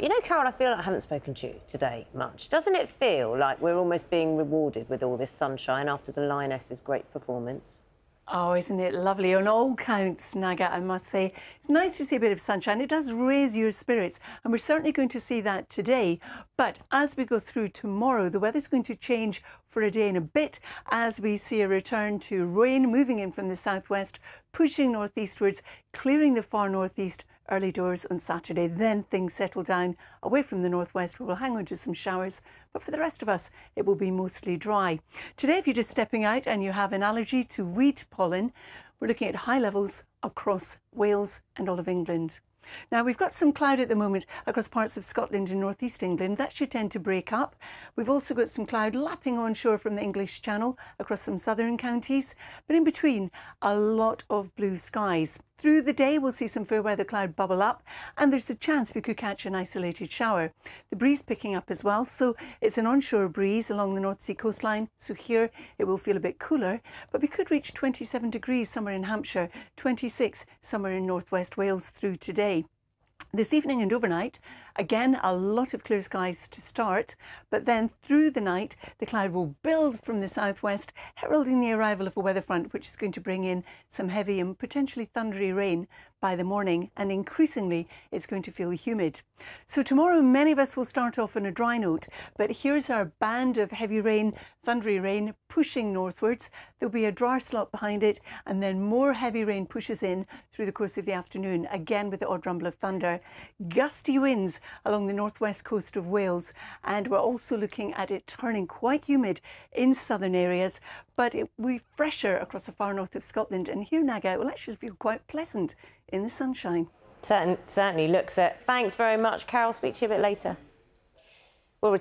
You know, Carol, I feel like I haven't spoken to you today much. Doesn't it feel like we're almost being rewarded with all this sunshine after the Lionesses' great performance? Oh, isn't it lovely on all counts, Naga, I must say. It's nice to see a bit of sunshine. It does raise your spirits, and we're certainly going to see that today. But as we go through tomorrow, the weather's going to change for a day and a bit as we see a return to rain moving in from the southwest, pushing northeastwards, clearing the far northeast early doors on Saturday. Then things settle down away from the northwest. We will hang on to some showers, but for the rest of us, it will be mostly dry. Today, if you're just stepping out and you have an allergy to wheat pollen, we're looking at high levels across Wales and all of England. Now, we've got some cloud at the moment across parts of Scotland and northeast England. That should tend to break up. We've also got some cloud lapping onshore from the English Channel across some southern counties. But in between, a lot of blue skies. Through the day, we'll see some fair weather cloud bubble up, and there's a chance we could catch an isolated shower. The breeze picking up as well, so it's an onshore breeze along the North Sea coastline. So here it will feel a bit cooler, but we could reach 27 degrees somewhere in Hampshire, 26 somewhere in northwest Wales through today. This evening and overnight, again, a lot of clear skies to start, but then through the night, the cloud will build from the southwest, heralding the arrival of a weather front, which is going to bring in some heavy and potentially thundery rain by the morning, and increasingly, it's going to feel humid. So tomorrow, many of us will start off on a dry note, but here's our band of heavy rain, thundery rain pushing northwards. There'll be a dry slot behind it, and then more heavy rain pushes in through the course of the afternoon, again with the odd rumble of thunder. Gusty winds along the northwest coast of Wales, and we're also looking at it turning quite humid in southern areas, but it will be fresher across the far north of Scotland. And here, Naga, it will actually feel quite pleasant in the sunshine. Certain, certainly looks it. Thanks very much, Carol. Speak to you a bit later. We'll